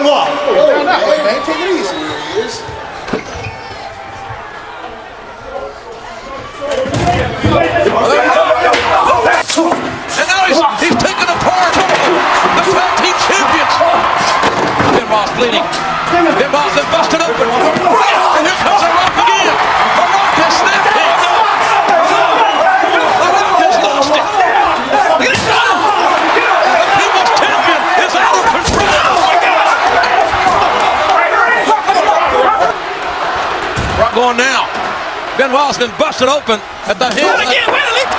Oh, hey, man, take it easy. And now he's, he's taken apart the tag team champions. Benoit's bleeding. Benoit's busted open. And going now. Benoit's been busted open at the head.